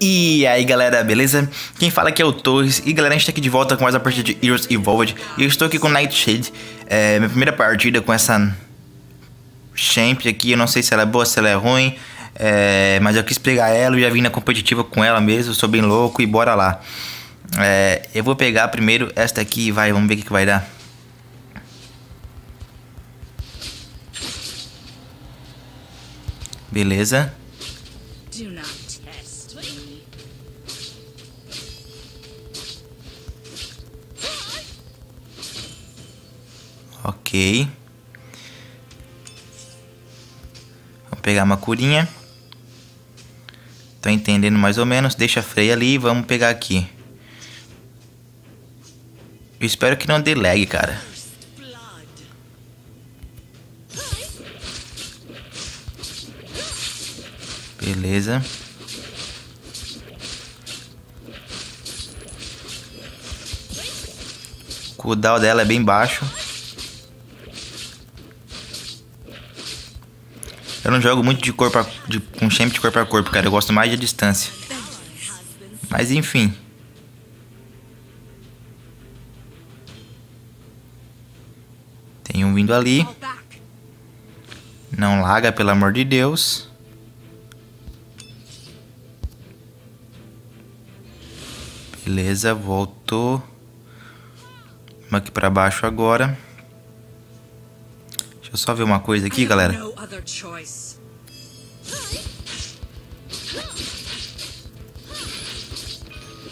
E aí galera, beleza? Quem fala aqui é o Torres. E galera, a gente tá aqui de volta com mais uma partida de Heroes Evolved. E eu estou aqui com Nightshade. É, Minha primeira partida com essa Champ aqui. Eu não sei se ela é boa, se ela é ruim. É, Mas eu quis pegar ela, eu já vim na competitiva com ela mesmo. Sou bem louco e bora lá. É, Eu vou pegar primeiro esta aqui vai, vamos ver o que, que vai dar. Beleza Ok. Vamos pegar uma curinha. Tô entendendo mais ou menos. Deixa a freia ali e vamos pegar aqui. Eu espero que não dê lag, cara. Beleza. O cooldown dela é bem baixo. Eu não jogo muito de corpo a, de, com champ de corpo a corpo, cara. Eu gosto mais de distância. Mas enfim. Tem um vindo ali. Não laga, pelo amor de Deus. Beleza, voltou. Vamos aqui pra baixo agora. Deixa eu só ver uma coisa aqui, galera.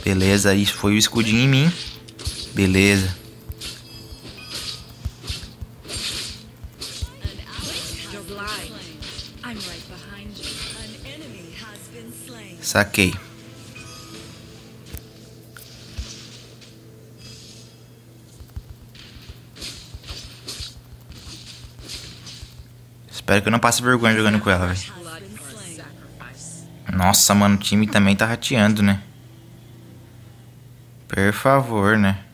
Beleza, isso foi o escudinho em mim. Beleza. Saquei. Espero que eu não passe vergonha jogando com ela, velho. Nossa, mano, o time também tá rateando, né? Por favor, né?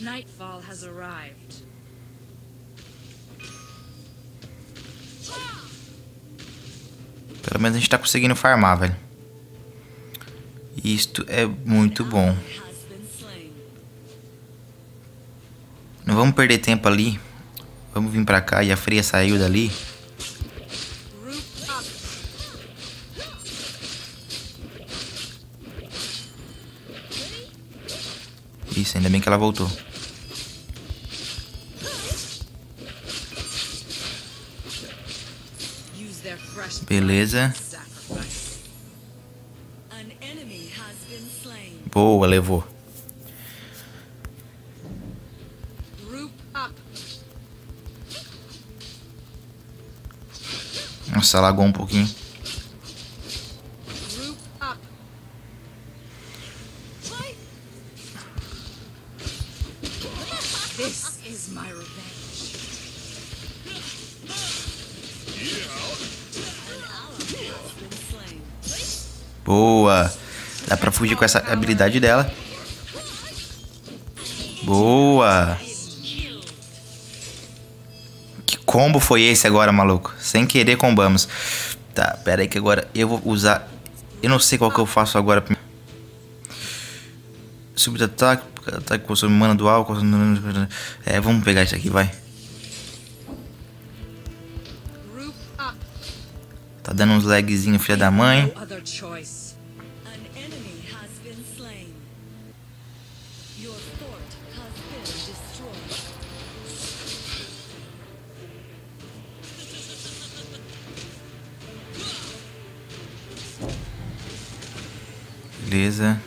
Nightfall has arrived. Pelo menos a gente tá conseguindo farmar, velho. Isto é muito bom. Não vamos perder tempo ali. Vamos vir pra cá e a Freia saiu dali. Isso, ainda bem que ela voltou. Beleza. Boa, levou. Nossa, lagou um pouquinho. Boa. Dá pra fugir com essa habilidade dela. Boa. Que combo foi esse agora, maluco? Sem querer combamos. Tá, pera aí que agora eu vou usar... Eu não sei qual que eu faço agora. Súbito ataque, ataque consome mana dual. Consome... É, vamos pegar isso aqui, vai. Tá dando uns lagzinho, filha da mãe. Beleza.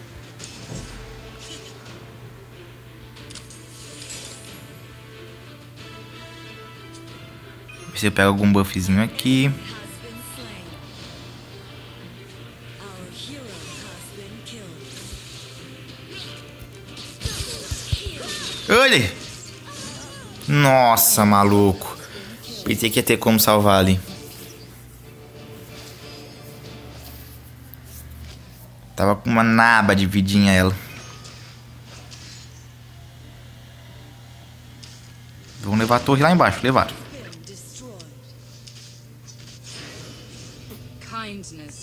Ver se eu pego algum buffzinho aqui. Olha! Nossa, maluco. Pensei que ia ter como salvar ali. Tava com uma naba de vidinha ela. Vamos levar a torre lá embaixo. Levaram. Kindness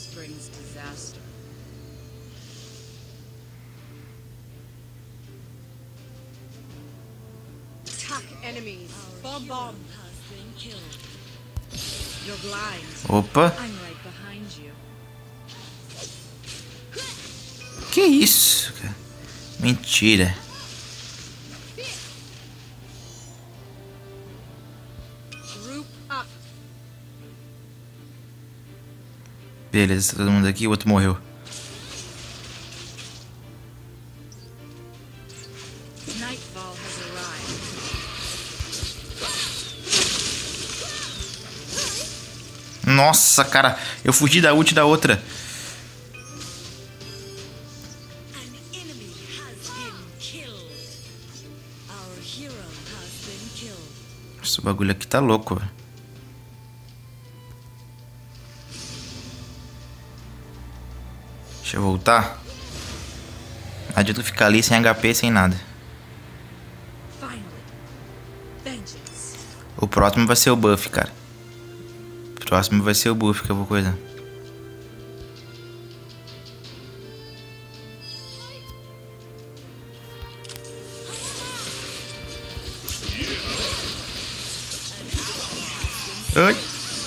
Opa. Que isso, cara? Mentira. Beleza, todo mundo aqui, o outro morreu. Nossa, cara, eu fugi da ult da outra. Esse bagulho aqui tá louco, velho. Deixa eu voltar. Não adianta ficar ali sem HP, sem nada. O próximo vai ser o buff, cara. Próximo vai ser o buff que eu vou coisar.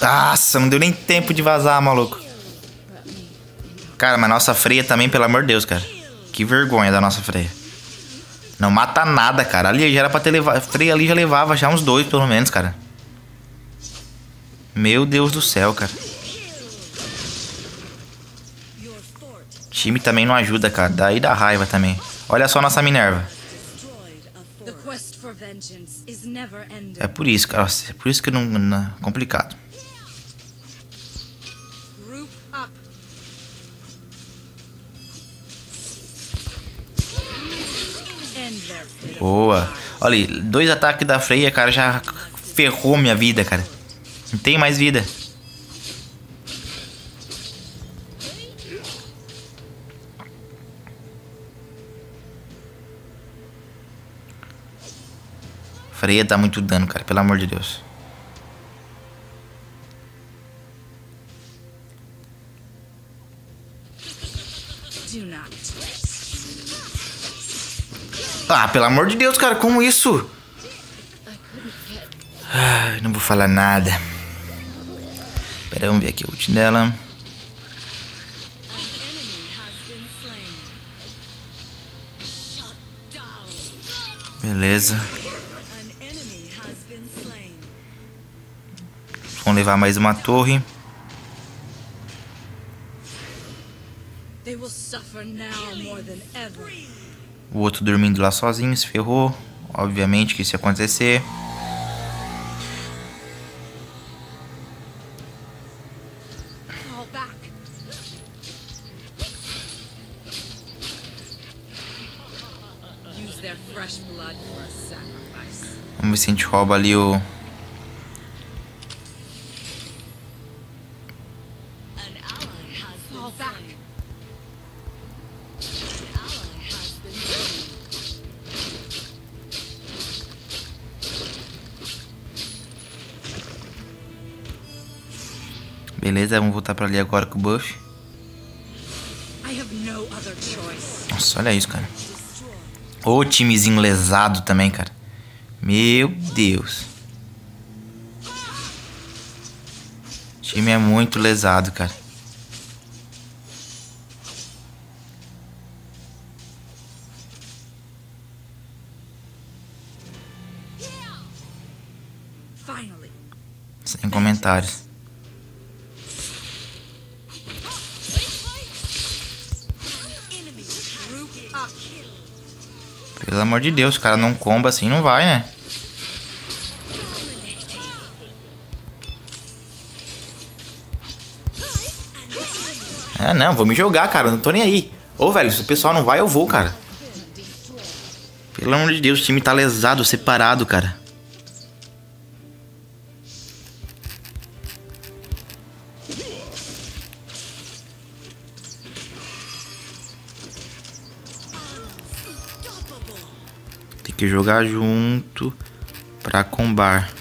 Nossa, não deu nem tempo de vazar, maluco. Cara, mas nossa freia também, pelo amor de Deus, cara. Que vergonha da nossa freia. Não mata nada, cara. Ali já era pra ter levado. Freia ali já levava já uns dois, pelo menos, cara. Meu Deus do céu, cara. O time também não ajuda, cara. Daí dá raiva também. Olha só nossa Minerva. É por isso, cara. É por isso que não, não é complicado. Boa. Olha aí, dois ataques da Freya, cara, já ferrou minha vida, cara. Não tem mais vida. Freya dá muito dano, cara, pelo amor de Deus. Ah, pelo amor de Deus, cara, como isso? Ai, não vou falar nada. Vamos ver aqui o ult dela. Beleza. Vamos levar mais uma torre. O outro dormindo lá sozinho, se ferrou. Obviamente que isso ia acontecer. Vamos ver se a gente rouba ali o Beleza, vamos voltar pra ali agora com o buff. Nossa, olha isso, cara. Ô timezinho lesado também, cara. Meu Deus. O time é muito lesado, cara. Sem comentários. Pelo amor de Deus, cara, não comba assim não vai, né? É, não, vou me jogar, cara, não tô nem aí. Ô, velho, se o pessoal não vai, eu vou, cara. Pelo amor de Deus, o time tá lesado, separado, cara. Que jogar junto pra combar.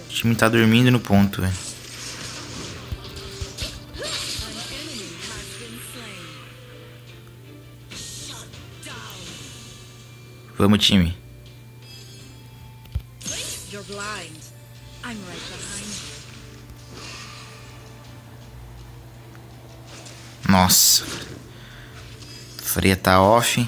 O time tá dormindo no ponto, velho. Vamos, time. Nossa. Freia tá off.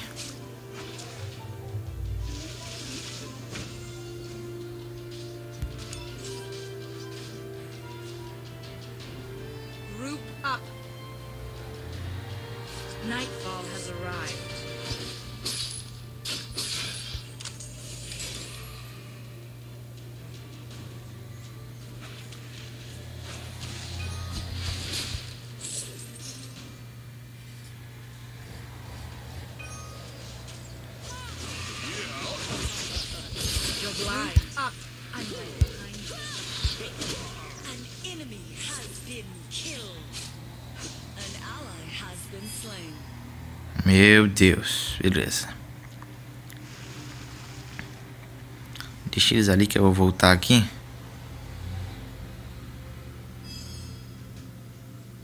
Meu Deus, beleza. Deixa eles ali que eu vou voltar aqui.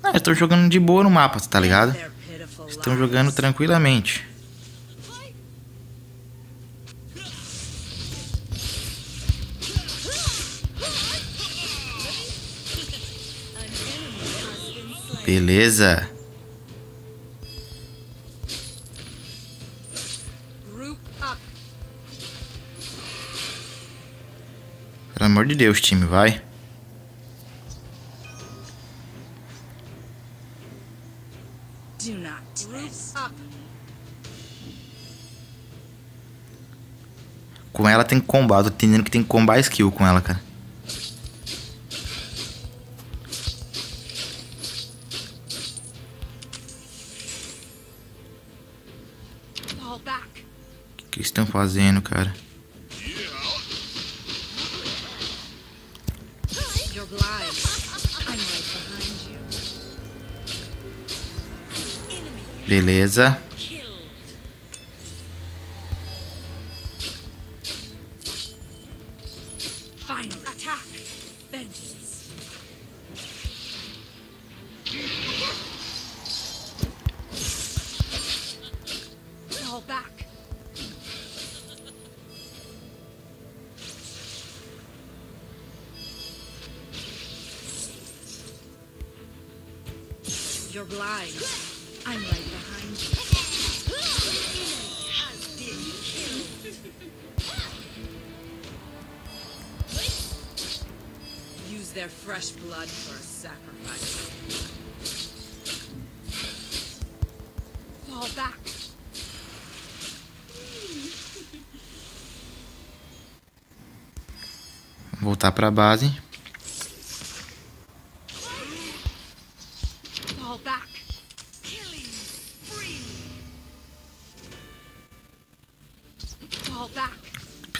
Ah, eu tô jogando de boa no mapa, tá ligado? Estão jogando tranquilamente. Beleza. Amor de Deus, time, vai. Com ela tem que combar. Tô entendendo que tem que combar skill com ela, cara. O que, que estão fazendo, cara? Beleza. You're blind. I'm their fresh blood for a sacrifice. Fall back. Voltar para a base.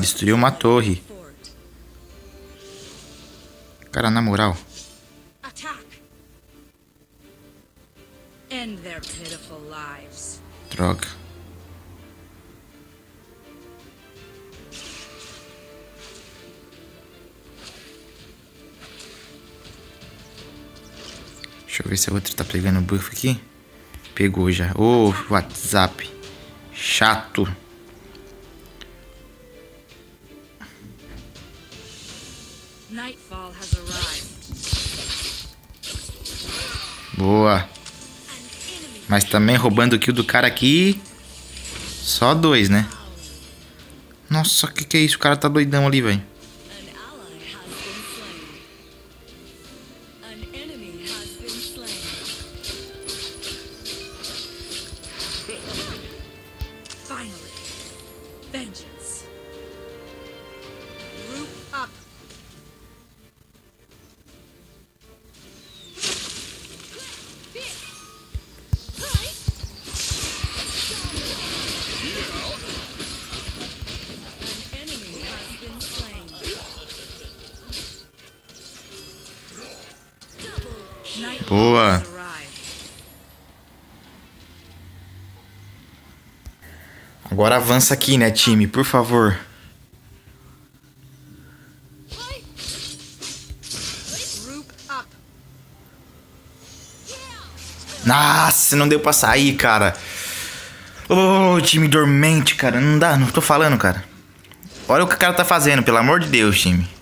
Destruiu uma torre. Cara, na moral. Droga. Deixa eu ver se a outra tá pegando buff aqui. Pegou já. Ô, oh, WhatsApp. Chato. Boa. Mas também roubando o kill do cara aqui. Só dois, né? Nossa, que que é isso? O cara tá doidão ali, velho. Finally, vengeance. Agora avança aqui, né, time? Por favor. Nossa, não deu pra sair, cara. Ô, oh, time dormente, cara. Não dá, não tô falando, cara. Olha o que o cara tá fazendo, pelo amor de Deus, time.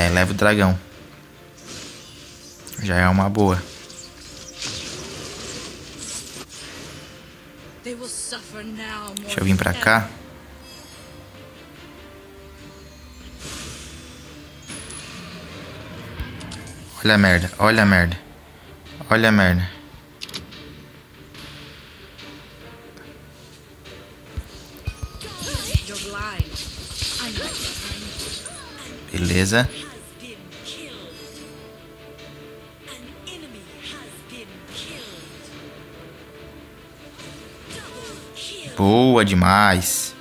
É, leva o dragão. Já é uma boa. Deixa eu vir pra cá. Olha a merda, olha a merda. Olha a merda. Beleza. Boa demais.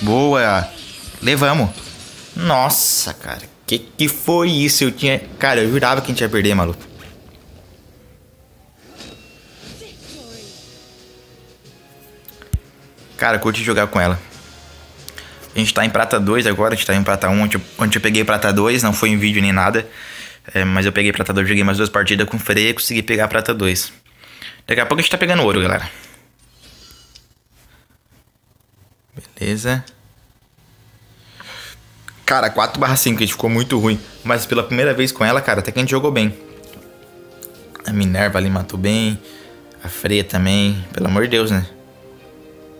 Boa. Levamos. Nossa, cara. Que que foi isso? Eu tinha... Cara, eu jurava que a gente ia perder, maluco. Cara, curti jogar com ela. A gente tá em prata 2 agora, a gente tá em prata 1, onde, onde eu peguei prata 2, não foi em vídeo nem nada. É, mas eu peguei prata 2, joguei mais duas partidas com freio e consegui pegar prata 2. Daqui a pouco a gente tá pegando ouro, galera. Beleza. Cara, 4 barra 5, a gente ficou muito ruim. Mas pela primeira vez com ela, cara, até que a gente jogou bem. A Minerva ali matou bem. A Freia também. Pelo amor de Deus, né?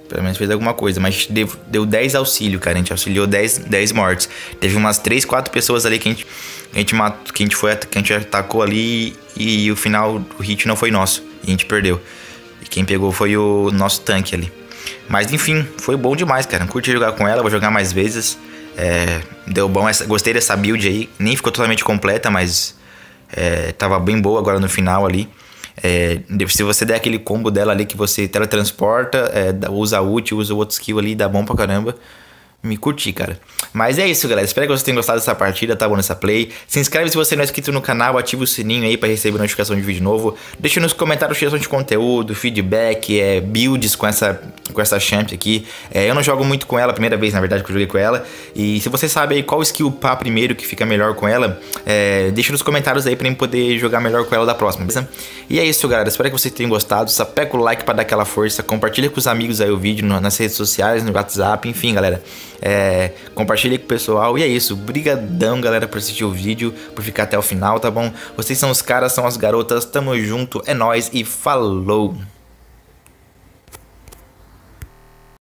Pelo menos fez alguma coisa, mas deu, deu 10 auxílio, cara. A gente auxiliou 10, 10 mortes. Teve umas 3, 4 pessoas ali que a gente, a gente matou, que a gente foi, que a gente atacou ali e, e o final do hit não foi nosso. E a gente perdeu. E quem pegou foi o nosso tanque ali. Mas enfim, foi bom demais, cara. Curti jogar com ela, vou jogar mais vezes. É, deu bom, essa, gostei dessa build aí. Nem ficou totalmente completa, mas é, tava bem boa agora no final ali. É, se você der aquele combo dela ali que você teletransporta, é, usa ult, usa o outro skill ali, dá bom pra caramba me curti, cara. Mas é isso, galera. Espero que vocês tenham gostado dessa partida, tá bom? Nessa play. Se inscreve se você não é inscrito no canal, ativa o sininho aí para receber notificação de vídeo novo. Deixa nos comentários sugestão de conteúdo, feedback, é, builds com essa, com essa champ aqui. É, eu não jogo muito com ela, primeira vez, na verdade, que eu joguei com ela. E se você sabe aí qual skill pá primeiro que fica melhor com ela, é, deixa nos comentários aí pra mim poder jogar melhor com ela da próxima, beleza? E é isso, galera. Espero que vocês tenham gostado. Sapeca o like para dar aquela força. Compartilha com os amigos aí o vídeo nas redes sociais, no WhatsApp, enfim, galera. É, compartilhe com o pessoal. E é isso. Brigadão, galera, por assistir o vídeo, por ficar até o final, tá bom? Vocês são os caras, são as garotas. Tamo junto. É nóis e falou!